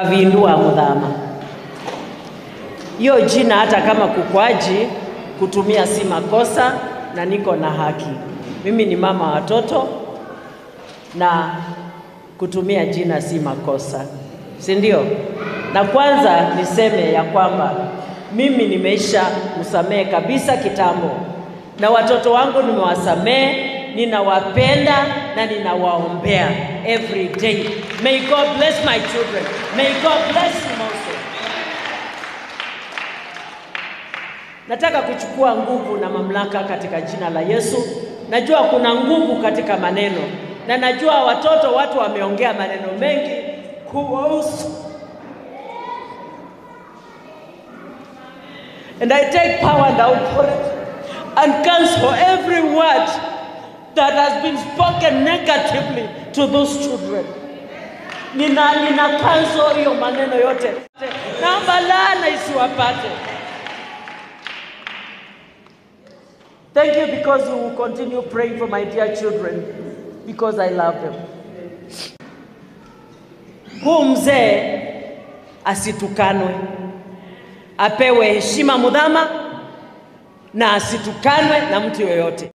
Kavindua mudhama Hiyo jina hata kama kukwaji kutumia si makosa na niko na haki. Mimi ni mama watoto na kutumia jina si makosa, si ndio? Na kwanza niseme ya kwamba mimi nimeisha msamehe kabisa kitambo, na watoto wangu nimewasamehe, ninawapenda na ninawaombea every day. May God bless my children. May God bless you also. Nataka kuchukua nguvu na mamlaka katika jina la Yesu. Najua kuna nguvu katika maneno, na najua watoto, watu wameongea maneno mengi kuwahusu, and I take power and authority and cancel every word that has been spoken negatively to those children. Nina, nina cancel hiyo maneno yote, naomba laana isiwapate. Thank you because you will continue praying for my dear children because I love them. Huu mzee asitukanwe, apewe heshima mudhama na asitukanwe na mtu yoyote.